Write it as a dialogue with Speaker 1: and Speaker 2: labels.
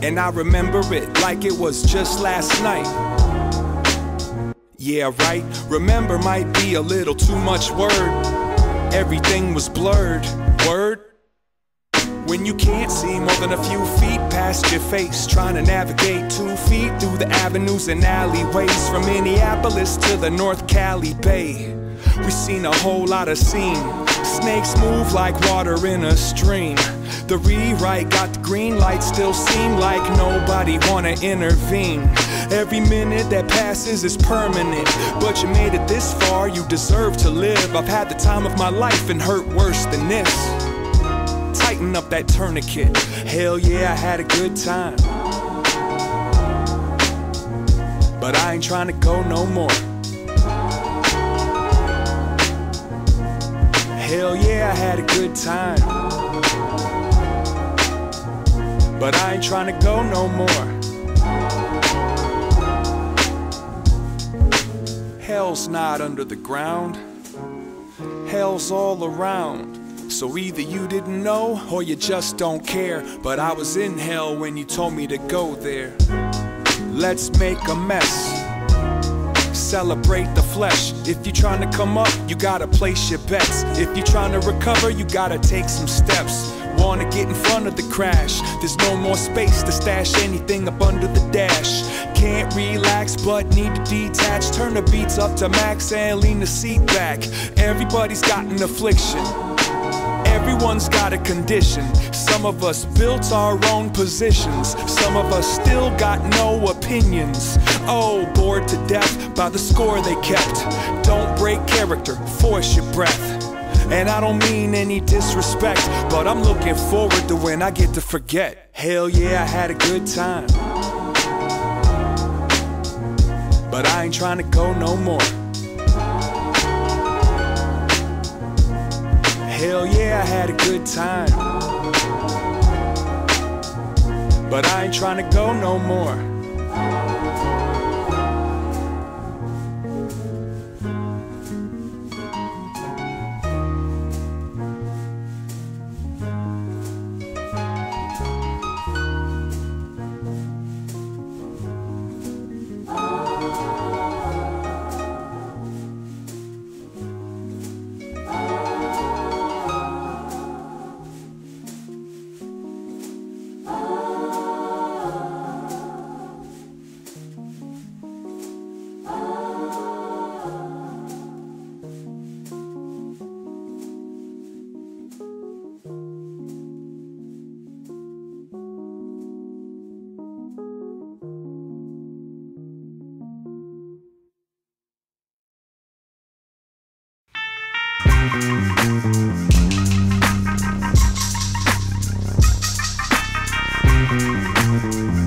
Speaker 1: And I remember it like it was just last night. Yeah, right. Remember might be a little too much word. Everything was blurred. Word. When you can't see more than a few feet past your face, trying to navigate two feet through the avenues and alleyways from Minneapolis to the North Cali Bay. We've seen a whole lot of scene. Snakes move like water in a stream. The rewrite got the green light, still seem like nobody wanna intervene. Every minute that passes is permanent, but you made it this far, you deserve to live. I've had the time of my life and hurt worse than this. Tighten up that tourniquet. Hell yeah, I had a good time. But I ain't trying to go no more. Hell yeah, I had a good time. But I ain't trying to go no more. Hell's not under the ground, hell's all around. So either you didn't know or you just don't care. But I was in hell when you told me to go there. Let's make a mess. Celebrate the flesh. If you're trying to come up, you gotta place your bets. If you're trying to recover, you gotta take some steps. Wanna get in front of the crash. There's no more space to stash anything up under the dash. Can't relax, but need to detach. Turn the beats up to max and lean the seat back. Everybody's got an affliction. Everyone's got a condition. Some of us built our own positions. Some of us still got no opinions. Oh, bored to death by the score they kept. Don't break character, force your breath. And I don't mean any disrespect, but I'm looking forward to when I get to forget. Hell yeah, I had a good time. But I ain't trying to go no more. Hell yeah, I had a good time. But I ain't trying to go no more.